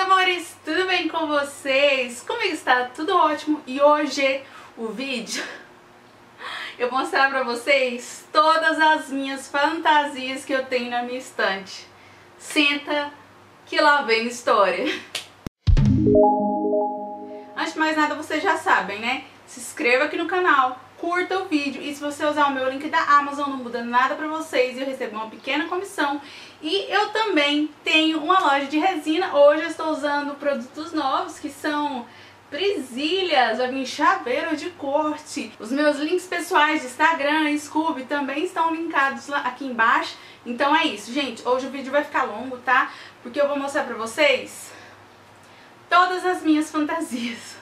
amores, tudo bem com vocês? Comigo está tudo ótimo e hoje o vídeo eu vou mostrar pra vocês todas as minhas fantasias que eu tenho na minha estante. Senta que lá vem história. Antes de mais nada, vocês já sabem, né? Se inscreva aqui no canal, curta o vídeo e se você usar o meu link da Amazon não muda nada pra vocês e eu recebo uma pequena comissão. E eu também tenho uma loja de resina, hoje eu estou usando produtos novos que são presilhas, vai vir chaveiro de corte. Os meus links pessoais de Instagram, Scooby também estão linkados lá aqui embaixo. Então é isso, gente. Hoje o vídeo vai ficar longo, tá? Porque eu vou mostrar pra vocês todas as minhas fantasias.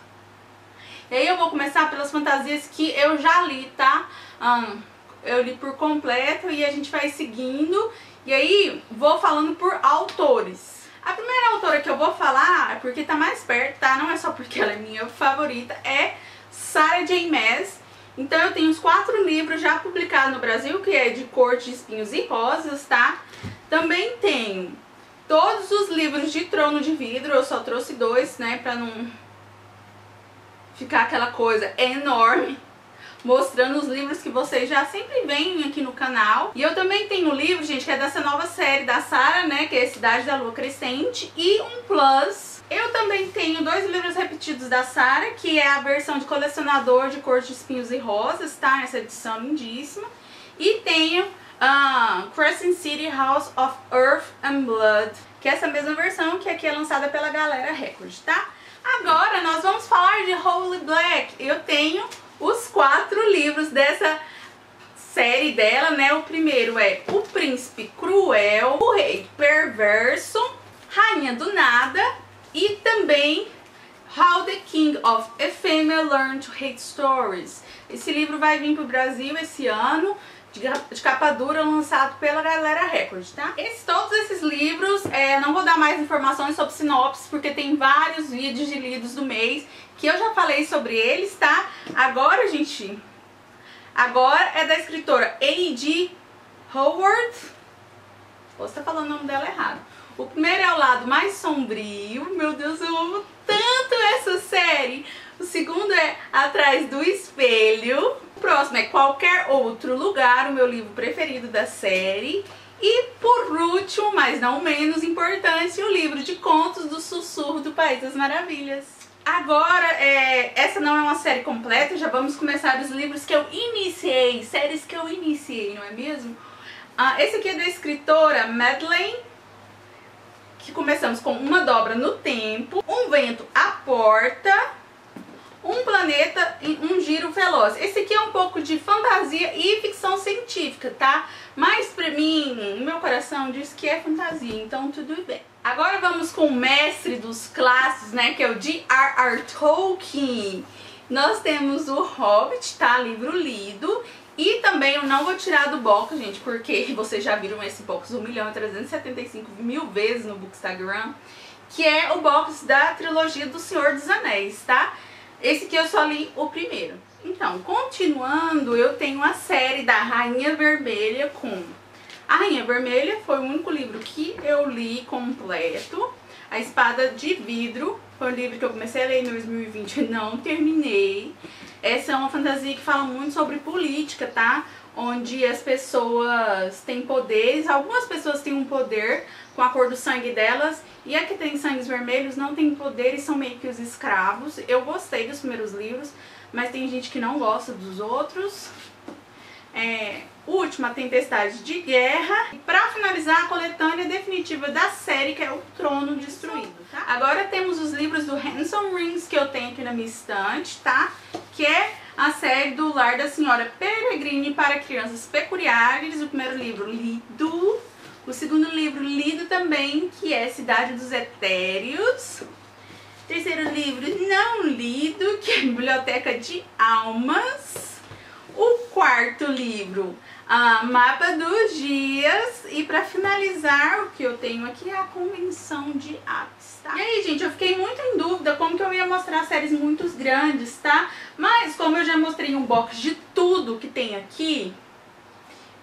E aí eu vou começar pelas fantasias que eu já li, tá? Um, eu li por completo e a gente vai seguindo. E aí vou falando por autores. A primeira autora que eu vou falar, é porque tá mais perto, tá? Não é só porque ela é minha favorita, é Sarah J. Maas. Então eu tenho os quatro livros já publicados no Brasil, que é de Corte de Espinhos e Rosas, tá? Também tenho todos os livros de Trono de Vidro, eu só trouxe dois, né, pra não ficar aquela coisa enorme mostrando os livros que vocês já sempre veem aqui no canal. E eu também tenho um livro, gente, que é dessa nova série da Sara, né, que é Cidade da Lua Crescente, e um plus. Eu também tenho dois livros repetidos da Sara, que é a versão de colecionador de cor de espinhos e rosas, tá? Essa edição lindíssima. E tenho uh, Crescent City House of Earth and Blood, que é essa mesma versão que aqui é lançada pela Galera Record, tá? Agora nós vamos falar de Holy Black. Eu tenho os quatro livros dessa série dela, né? O primeiro é O Príncipe Cruel, O Rei Perverso, Rainha do Nada e também How the King of Ephemera Learned to Hate Stories. Esse livro vai vir pro Brasil esse ano de capa dura lançado pela Galera Record, tá? Esse, todos esses livros, é, não vou dar mais informações sobre sinopse, porque tem vários vídeos de lidos do mês que eu já falei sobre eles, tá? Agora, gente, agora é da escritora A.D. Howard. Posso estar falando o nome dela errado. O primeiro é o lado mais sombrio. Meu Deus, eu amo tanto essa série. O segundo é Atrás do Espelho. O próximo é Qualquer Outro Lugar, o meu livro preferido da série. E por último, mas não menos importante, o livro de contos do Sussurro do País das Maravilhas. Agora, é, essa não é uma série completa, já vamos começar os livros que eu iniciei, séries que eu iniciei, não é mesmo? Ah, esse aqui é da escritora Madeleine, que começamos com Uma Dobra no Tempo, Um Vento à Porta, um planeta em um giro veloz. Esse aqui é um pouco de fantasia e ficção científica, tá? Mas pra mim, meu coração diz que é fantasia, então tudo bem. Agora vamos com o mestre dos clássicos, né, que é o J.R.R. Tolkien. Nós temos o Hobbit, tá? Livro lido. E também eu não vou tirar do box, gente, porque vocês já viram esse box 1 milhão e 375 mil vezes no Bookstagram, que é o box da trilogia do Senhor dos Anéis, tá? Esse aqui eu só li o primeiro. Então, continuando, eu tenho a série da Rainha Vermelha com... A Rainha Vermelha foi o único livro que eu li completo. A Espada de Vidro foi um livro que eu comecei a ler em 2020 e não terminei. Essa é uma fantasia que fala muito sobre política, tá? Onde as pessoas têm poderes, algumas pessoas têm um poder com a cor do sangue delas e a que tem sangues vermelhos não tem poderes, são meio que os escravos. Eu gostei dos primeiros livros, mas tem gente que não gosta dos outros. É, última Tempestade de Guerra. E pra finalizar, a coletânea definitiva da série, que é O Trono Destruído, tá? Agora temos os livros do Hanson Rings, que eu tenho aqui na minha estante, tá? Que é a série do Lar da Senhora Peregrine para Crianças Peculiares, o primeiro livro lido. O segundo livro lido também, que é Cidade dos Etéreos. Terceiro livro não lido, que é Biblioteca de Almas. O quarto livro, a Mapa dos Dias. E para finalizar, o que eu tenho aqui é a Convenção de Apes, tá? E aí, gente, eu fiquei muito em dúvida como que eu ia mostrar séries muito grandes, tá? Mas como eu já mostrei um box de tudo que tem aqui,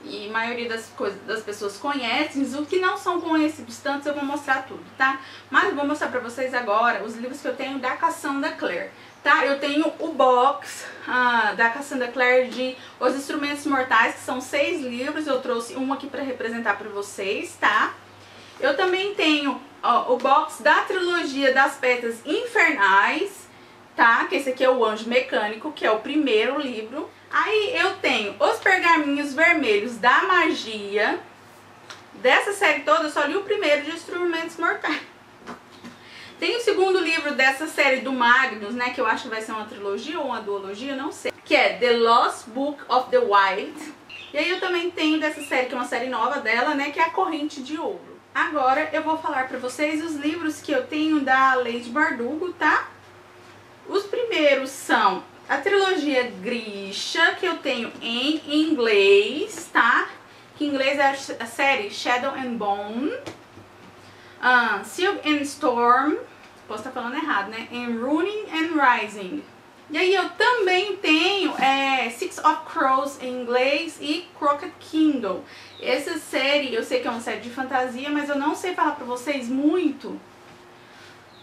e a maioria das, coisas, das pessoas conhecem, os que não são conhecidos tantos eu vou mostrar tudo, tá? Mas vou mostrar pra vocês agora os livros que eu tenho da Cassandra Clare, tá? Eu tenho o box da Cassandra Clare de Os Instrumentos Mortais, que são seis livros, eu trouxe um aqui pra representar pra vocês, tá? Eu também tenho ó, o box da trilogia das Pedras Infernais, tá? Que esse aqui é o Anjo Mecânico, que é o primeiro livro. Aí eu tenho os pergaminhos vermelhos da magia. Dessa série toda, eu só li o primeiro de Instrumentos Mortais. Tem o segundo livro dessa série do Magnus, né? Que eu acho que vai ser uma trilogia ou uma duologia, não sei. Que é The Lost Book of the Wild. E aí eu também tenho dessa série, que é uma série nova dela, né? Que é a Corrente de Ouro. Agora eu vou falar pra vocês os livros que eu tenho da Lady Bardugo, tá? Os primeiros são a trilogia Grisha, que eu tenho em inglês, tá? Que em inglês é a série Shadow and Bone. Uh, Silk and Storm, posso estar falando errado, né? And Runing and Rising. E aí eu também tenho é, Six of Crows em inglês e Crooked Kingdom. Essa série, eu sei que é uma série de fantasia, mas eu não sei falar pra vocês muito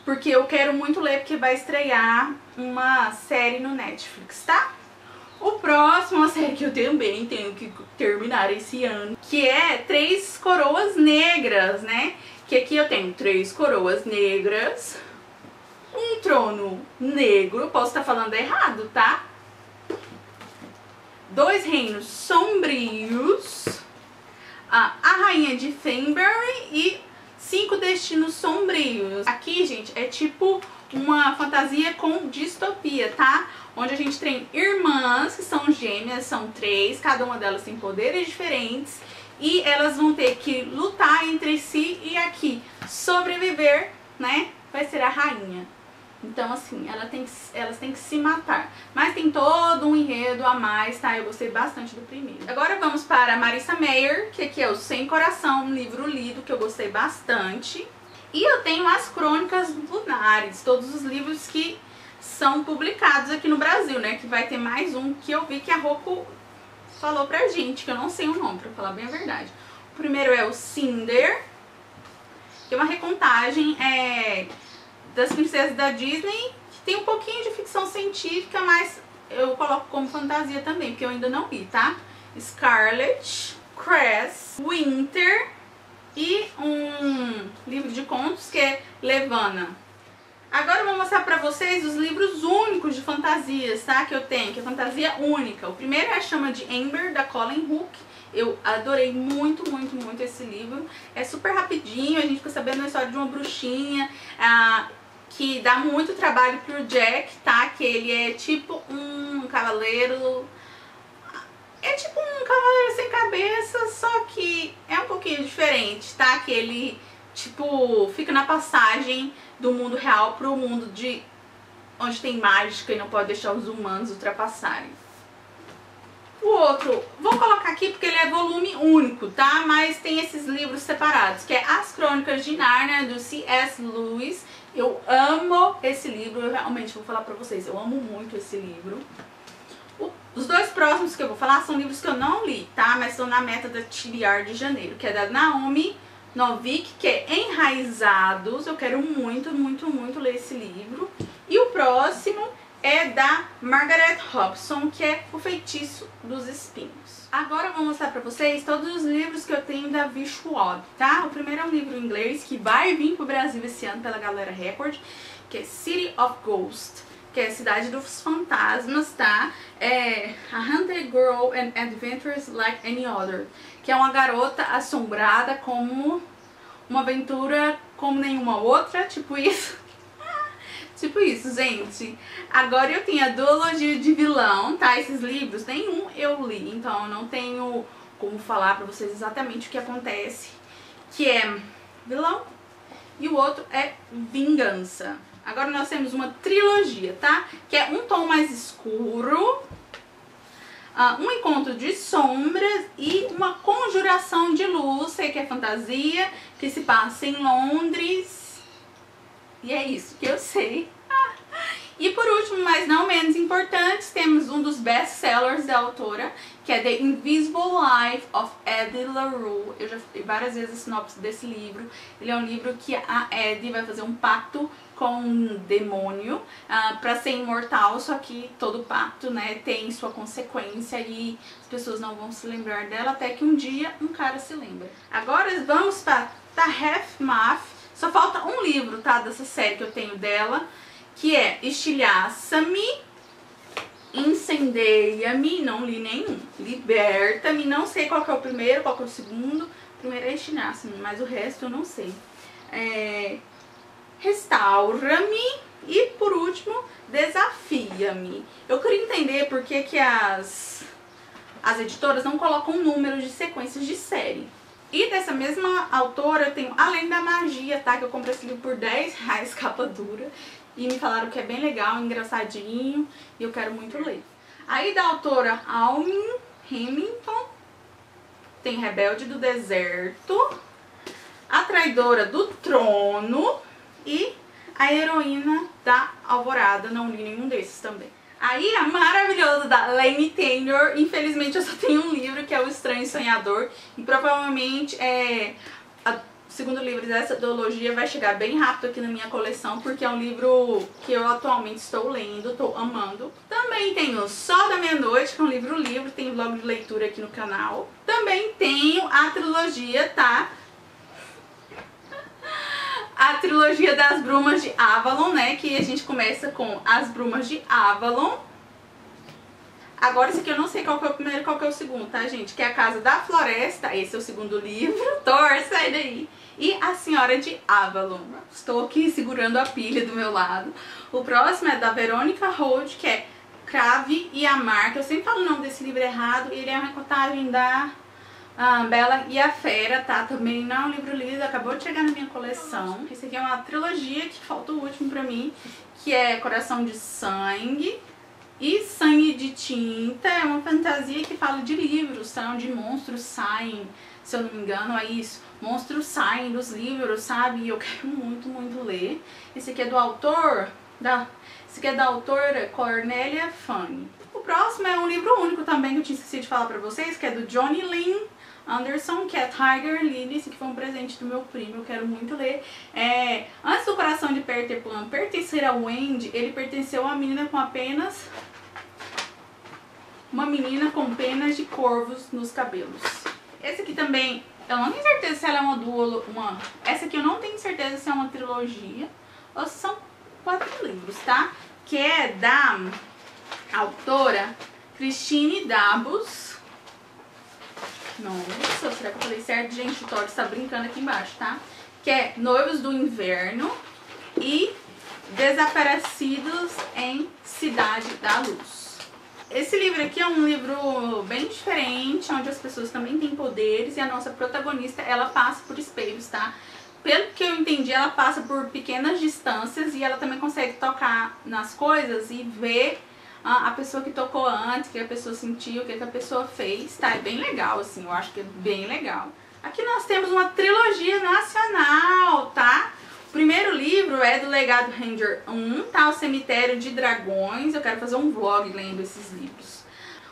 porque eu quero muito ler, porque vai estrear uma série no Netflix, tá? O próximo é uma série que eu também tenho que terminar esse ano, que é Três Coroas Negras, né? Que aqui eu tenho três coroas negras, trono negro, posso estar falando errado, tá? Dois reinos sombrios, a Rainha de Fenbury e cinco destinos sombrios. Aqui, gente, é tipo uma fantasia com distopia, tá? Onde a gente tem irmãs que são gêmeas, são três, cada uma delas tem poderes diferentes e elas vão ter que lutar entre si e aqui sobreviver, né? Vai ser a rainha. Então, assim, ela tem que, elas têm que se matar. Mas tem todo um enredo a mais, tá? Eu gostei bastante do primeiro. Agora vamos para Marissa Mayer, que aqui é o Sem Coração, um livro lido que eu gostei bastante. E eu tenho as Crônicas Lunares, todos os livros que são publicados aqui no Brasil, né? Que vai ter mais um que eu vi que a Roku falou pra gente, que eu não sei o nome, pra falar bem a verdade. O primeiro é o Cinder, que é uma recontagem é, das princesas da Disney, que tem um pouquinho de ficção científica, mas eu coloco como fantasia também, porque eu ainda não li, tá? Scarlet, Cress, Winter e um livro de contos que é Levana. Agora eu vou mostrar pra vocês os livros únicos de fantasias, tá? Que eu tenho, que é fantasia única. O primeiro é a Chama de Amber, da Colin Hook. Eu adorei muito, muito, muito esse livro. É super rapidinho, a gente fica sabendo a história de uma bruxinha. Ah, que dá muito trabalho pro Jack, tá? Que ele é tipo um cavaleiro... É tipo um cavaleiro sem cabeça, só que é um pouquinho diferente, tá? Que ele, tipo, fica na passagem do mundo real pro mundo de... Onde tem mágica e não pode deixar os humanos ultrapassarem. O outro, vou colocar aqui porque ele é volume único, tá? Mas tem esses livros separados, que é As Crônicas de Narnia, do C.S. Lewis. Eu amo esse livro, eu realmente vou falar pra vocês, eu amo muito esse livro. O, os dois próximos que eu vou falar são livros que eu não li, tá? Mas estão na meta da TBR de janeiro, que é da Naomi Novik, que é Enraizados. Eu quero muito, muito, muito ler esse livro. E o próximo é da Margaret Hobson, que é O Feitiço dos Espinhos. Agora eu vou mostrar pra vocês todos os livros que eu tenho da Vishwab, tá? O primeiro é um livro em inglês que vai vir pro Brasil esse ano pela Galera Record, que é City of Ghosts, que é Cidade dos Fantasmas, tá? É A Hunted Girl and Adventures Like Any Other, que é uma garota assombrada como uma aventura como nenhuma outra, tipo isso. Tipo isso, gente. Agora eu tenho a duologia de vilão, tá? Esses livros, nenhum eu li, então eu não tenho como falar pra vocês exatamente o que acontece. Que é vilão e o outro é vingança. Agora nós temos uma trilogia, tá? Que é um tom mais escuro, Uh, um encontro de sombras e uma conjuração de luz, que é fantasia, que se passa em Londres e é isso que eu sei. E por último, mas não menos importante, temos um dos best-sellers da autora, que é The Invisible Life of Eddie LaRue. Eu já falei várias vezes a sinopse desse livro. Ele é um livro que a Eddie vai fazer um pacto com um demônio uh, para ser imortal, só que todo pacto né, tem sua consequência e as pessoas não vão se lembrar dela até que um dia um cara se lembra. Agora vamos para Tahef Maf. Só falta um livro, tá, dessa série que eu tenho dela, que é Estilhaça-me Incendeia-me, não li nenhum. Liberta-me, não sei qual que é o primeiro, qual que é o segundo. O primeiro é Estilhaça-me, mas o resto eu não sei. É... Restaura-me e, por último, Desafia-me. Eu queria entender por que, que as, as editoras não colocam números de sequências de série. E dessa mesma autora eu tenho Além da Magia, tá? Que eu comprei esse livro por 10 reais, capa dura. E me falaram que é bem legal, engraçadinho. E eu quero muito ler. Aí da autora Almin Hamilton, tem Rebelde do Deserto, A Traidora do Trono e A Heroína da Alvorada. Não li nenhum desses também. Aí a maravilhosa da Lane Taylor, infelizmente eu só tenho um livro que é O Estranho Sonhador e provavelmente é, a, o segundo livro dessa duologia vai chegar bem rápido aqui na minha coleção porque é um livro que eu atualmente estou lendo, estou amando. Também tenho Sol da Meia-Noite, que é um livro-livro, tem vlog de leitura aqui no canal. Também tenho a trilogia, tá? A trilogia das Brumas de Avalon, né? Que a gente começa com As Brumas de Avalon. Agora esse aqui eu não sei qual que é o primeiro e qual que é o segundo, tá, gente? Que é a Casa da Floresta, esse é o segundo livro. Thor, sai daí! E A Senhora de Avalon. Estou aqui segurando a pilha do meu lado. O próximo é da Verônica Holt, que é Crave e Amar, que eu sempre falo o nome desse livro errado. Ele é uma reportagem da a Bela e a Fera, tá? Também não é um livro lido, acabou de chegar na minha coleção. Esse aqui é uma trilogia que falta o último pra mim, que é Coração de Sangue e Sangue de Tinta. É uma fantasia que fala de livros, tá? Onde monstros saem, se eu não me engano, é isso. Monstros saem dos livros, sabe? E eu quero muito, muito ler. Esse aqui é do autor, da... Esse aqui é da autora Cornélia Fanny. O próximo é um livro único também que eu tinha esquecido de falar pra vocês, que é do Johnny Lynn Anderson, que é Tiger Lily, esse que foi um presente do meu primo, eu quero muito ler. É, antes do coração de Peter Pan pertencer a Wendy, ele pertenceu a uma menina com apenas... Uma menina com penas de corvos nos cabelos. Esse aqui também, eu não tenho certeza se ela é uma duolo... Uma, essa aqui eu não tenho certeza se é uma trilogia ou se são quatro livros, tá? Que é da autora Christine Dabos nossa, será que eu falei certo? Gente, o Todd está brincando aqui embaixo, tá? Que é Noivos do Inverno e Desaparecidos em Cidade da Luz. Esse livro aqui é um livro bem diferente, onde as pessoas também têm poderes e a nossa protagonista, ela passa por espelhos, tá? Pelo que eu entendi, ela passa por pequenas distâncias e ela também consegue tocar nas coisas e ver a, pessoa que tocou antes, o que a pessoa sentiu, o que a pessoa fez, tá? É bem legal, assim, eu acho que é bem legal. Aqui nós temos uma trilogia nacional, tá? O primeiro livro é do Legado Ranger 1, tá? O Cemitério de Dragões, eu quero fazer um vlog lendo esses livros.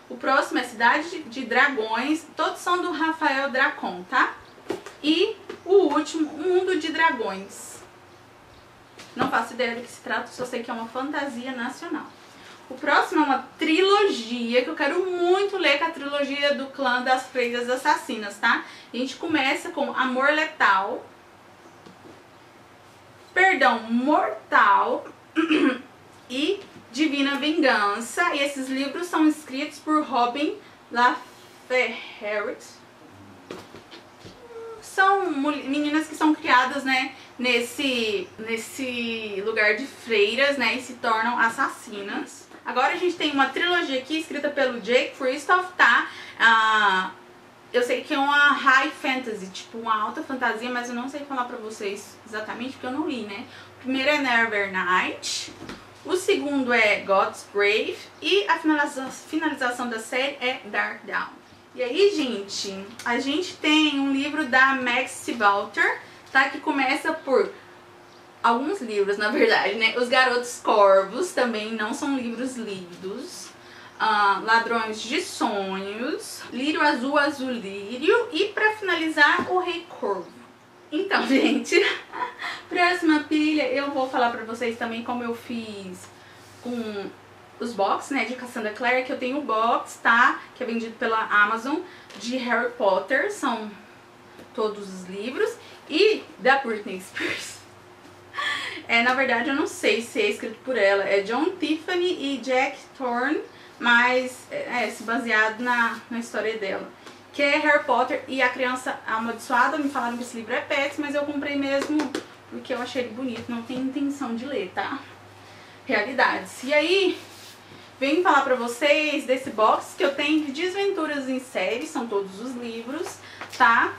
O próximo é Cidade de Dragões, todos são do Rafael Dracon, tá? E o último, Mundo de Dragões. Não faço ideia do que se trata, só sei que é uma fantasia nacional. O próximo é uma trilogia que eu quero muito ler, que é a trilogia do clã das freiras assassinas, tá? A gente começa com Amor Letal, Perdão Mortal e Divina Vingança. E esses livros são escritos por Robin LaFerret. São meninas que são criadas, né, nesse, nesse lugar de freiras, né, e se tornam assassinas. Agora a gente tem uma trilogia aqui escrita pelo Jake Christoph, tá? Ah, eu sei que é uma high fantasy, tipo uma alta fantasia, mas eu não sei falar pra vocês exatamente porque eu não li, né? O primeiro é Nevernight, o segundo é God's Grave e a finalização, finalização da série é Dark Dawn. E aí, gente, a gente tem um livro da Max Walter, tá? Que começa por alguns livros, na verdade, né? Os Garotos Corvos também não são livros lidos. uh, Ladrões de Sonhos, Lírio Azul Azul Lírio e pra finalizar o Rei Corvo. Então, gente, próxima pilha eu vou falar pra vocês também como eu fiz com os box, né, de Cassandra Clare, que eu tenho o box, tá? Que é vendido pela Amazon, de Harry Potter, são todos os livros, e da Britney Spears. É, na verdade, eu não sei se é escrito por ela, é John Tiffany e Jack Thorne, mas é, é baseado na, na história dela. Que é Harry Potter e a Criança Amaldiçoada, me falaram que esse livro é péssimo, mas eu comprei mesmo porque eu achei ele bonito, não tenho intenção de ler, tá? Realidades. E aí, venho falar pra vocês desse box que eu tenho de Desventuras em Série, são todos os livros, tá?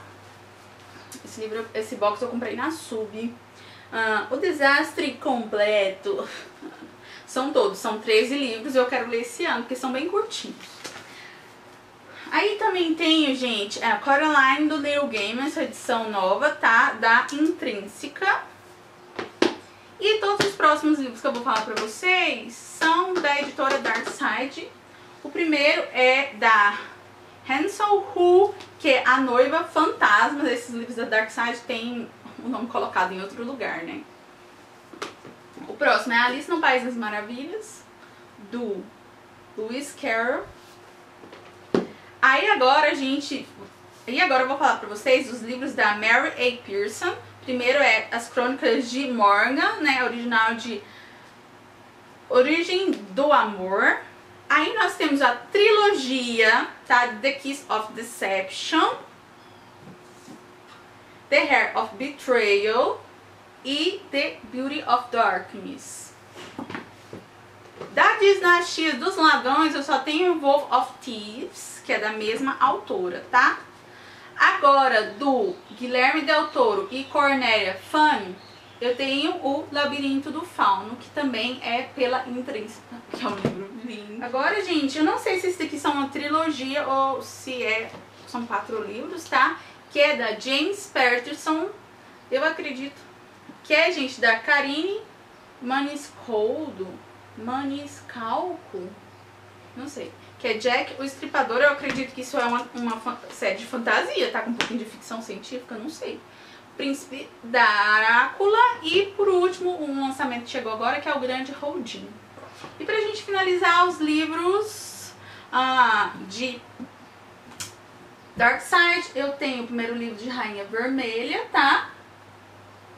Esse, livro, esse box eu comprei na Sub. Ah, o Desastre Completo. São todos, são 13 livros e eu quero ler esse ano, porque são bem curtinhos. Aí também tenho, gente, a Coraline do Little Game, essa edição nova, tá? Da Intrínseca. E todos os próximos livros que eu vou falar pra vocês são da editora Dark Side. O primeiro é da Hansel Hu, que é a noiva fantasma. Esses livros da Dark Side tem o nome colocado em outro lugar, né? O próximo é Alice no País das Maravilhas, do Lewis Carroll. Aí agora, gente... E agora eu vou falar pra vocês os livros da Mary A. Pearson. Primeiro é As Crônicas de Morgan, né? Original de Origem do Amor. Aí nós temos a trilogia, tá? The Kiss of Deception. The Hair of Betrayal e The Beauty of Darkness. Da Dinastia dos Ladrões eu só tenho Wolf of Thieves, que é da mesma autora, tá? Agora, do Guilherme Del Toro e Cornélia Funny, eu tenho o Labirinto do Fauno, que também é pela Intrínseca, que é um livro lindo. Agora, gente, eu não sei se isso aqui são uma trilogia ou se é, são quatro livros, tá? Que é da James Patterson, eu acredito que é, gente, da Karine Maniscalco, Maniscalco, não sei. Que é Jack o Estripador, eu acredito que isso é uma, uma série de fantasia, tá? Com um pouquinho de ficção científica, não sei. Príncipe da Arácula e, por último, um lançamento que chegou agora, que é o Grande Holdin. E pra gente finalizar os livros ah, de Dark Side, eu tenho o primeiro livro de Rainha Vermelha, tá?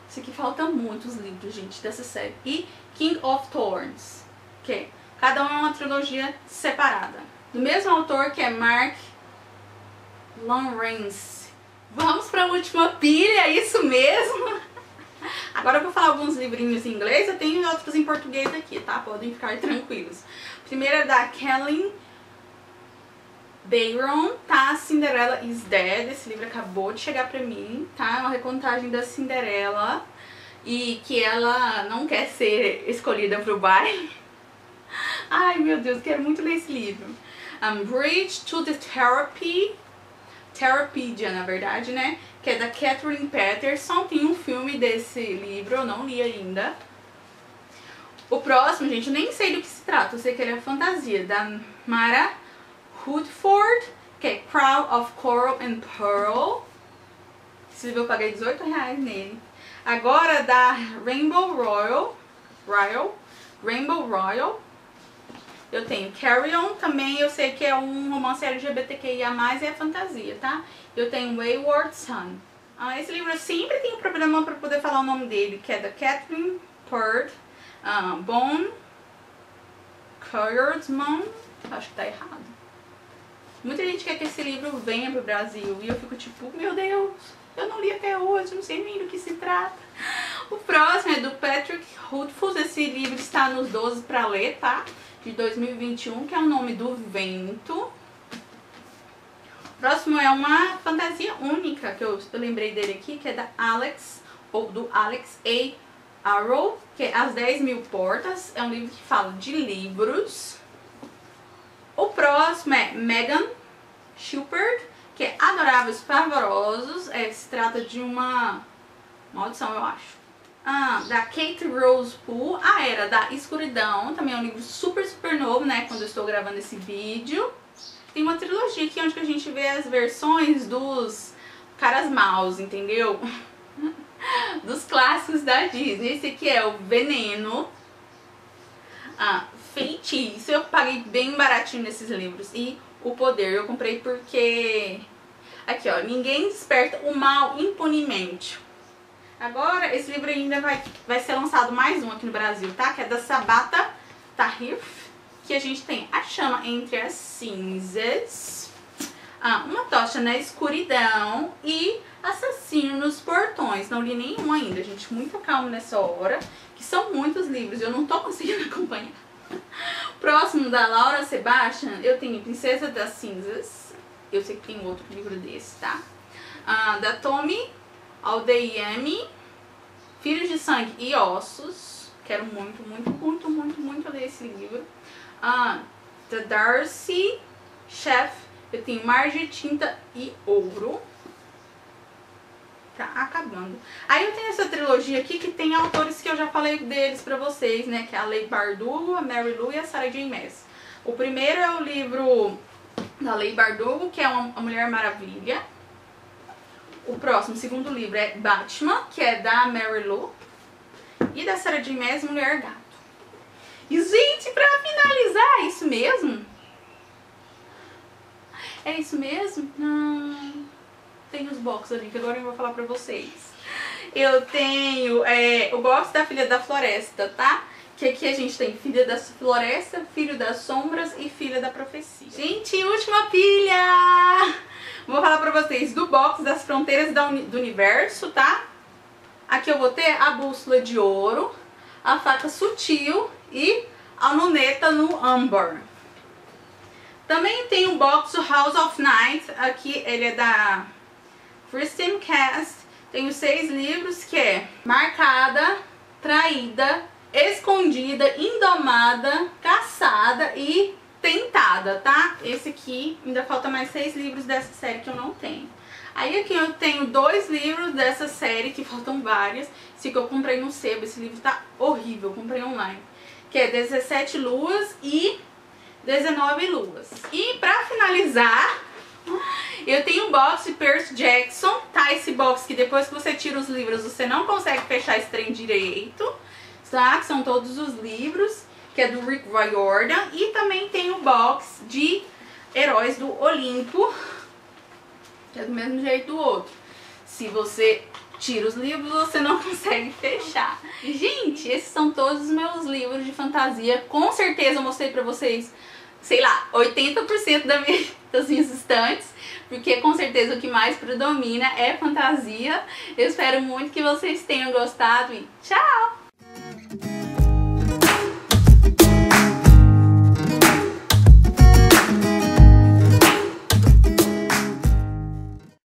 Isso aqui falta muitos livros, gente, dessa série. E King of Thorns, que cada um é uma trilogia separada. Do mesmo autor, que é Mark Lawrence. Vamos para a última pilha, é isso mesmo? Agora eu vou falar alguns livrinhos em inglês, eu tenho outros em português aqui, tá? Podem ficar tranquilos. Primeiro é da Kelly Bayron, tá? Cinderella is Dead. Esse livro acabou de chegar pra mim, tá? É uma recontagem da Cinderela e que ela não quer ser escolhida pro baile. Ai, meu Deus, quero muito ler esse livro. Um, Bridge to the Therapy, Therapedia, na verdade, né? Que é da Catherine Patterson. Tem um filme desse livro, eu não li ainda. O próximo, gente, eu nem sei do que se trata. Eu sei que ele é fantasia, da Mara Hoodford, que é Crown of Coral and Pearl. Esse livro eu paguei 18 reais nele. Agora da Rainbow Royal, Royal, Rainbow Royal. Eu tenho Carry On também, eu sei que é um romance LGBTQIA+, e é fantasia, tá? Eu tenho Wayward Son. Ah, esse livro eu sempre tenho problema para poder falar o nome dele, que é da Catherine Purd, uh, Bone Curdman, acho que tá errado. Muita gente quer que esse livro venha pro Brasil e eu fico tipo, meu Deus, eu não li até hoje, não sei nem do que se trata. O próximo é do Patrick Rothfuss, esse livro está nos 12 para ler, tá? De 2021, que é o nome do vento. O próximo é uma fantasia única, que eu, eu lembrei dele aqui, que é da Alex, ou do Alex A. Arrow, que é As 10 Mil Portas. É um livro que fala de livros. O próximo é Megan Shupert, que é Adoráveis Pavorosos. É, se trata de uma maldição, eu acho. Ah, da Kate Rose Poole, A Era da Escuridão, também é um livro super, super novo, né, quando eu estou gravando esse vídeo. Tem uma trilogia aqui onde a gente vê as versões dos caras maus, entendeu? dos clássicos da Disney. Esse aqui é o Veneno, ah, Feitiço, eu paguei bem baratinho nesses livros. E O Poder, eu comprei porque... Aqui, ó, ninguém desperta o mal impunemente. Agora, esse livro ainda vai, vai ser lançado mais um aqui no Brasil, tá? Que é da Sabata Tahir, que a gente tem A Chama Entre as Cinzas, ah, Uma Tocha na Escuridão e Assassino nos Portões. Não li nenhum ainda, gente, muita calma nessa hora, que são muitos livros, eu não tô conseguindo acompanhar. Próximo da Laura Sebastian, eu tenho Princesa das Cinzas, eu sei que tem outro livro desse, tá? Ah, da Tommy Aldeiame, Filhos de Sangue e Ossos. Quero muito, muito, muito, muito, muito ler esse livro. Ah, The Darcy Chef. Eu tenho Mar de Tinta e Ouro. Tá acabando. Aí eu tenho essa trilogia aqui que tem autores que eu já falei deles pra vocês, né? Que é a Lei Bardugo, a Mary Lou e a Sarah J. Maas. O primeiro é o livro da Lei Bardugo, que é uma, Mulher Maravilha. O próximo, segundo livro, é Batman, que é da Mary Lou. E da Sarah J. Maas, Mulher Gato. E, gente, pra finalizar, é isso mesmo? É isso mesmo? Não. Tem os boxes ali, que agora eu vou falar pra vocês. Eu tenho é, o box da Filha da Floresta, tá? Que aqui a gente tem Filha da Floresta, Filho das Sombras e Filha da Profecia. Gente, última pilha! Vou falar pra vocês do box das Fronteiras do Universo, tá? Aqui eu vou ter a bússola de ouro, a faca sutil e a luneta no âmbar. Também tem o box House of Night, aqui ele é da Kristen Cast. Tenho seis livros que é Marcada, Traída, Escondida, Indomada, Caçada e tentada, tá? Esse aqui, ainda falta mais seis livros dessa série que eu não tenho. Aí aqui eu tenho dois livros dessa série, que faltam vários. Esse que eu comprei no sebo, esse livro tá horrível, eu comprei online. Que é 17 luas e 19 luas. E pra finalizar, eu tenho um box de Percy Jackson, tá? Esse box que depois que você tira os livros, você não consegue fechar esse trem direito, tá? Que são todos os livros que é do Rick Riordan. E também tem o box de Heróis do Olimpo, que é do mesmo jeito do outro. Se você tira os livros, você não consegue fechar. Gente, esses são todos os meus livros de fantasia. Com certeza eu mostrei pra vocês, sei lá, 80% da minha, das minhas estantes. Porque com certeza o que mais predomina é fantasia. Eu espero muito que vocês tenham gostado e tchau!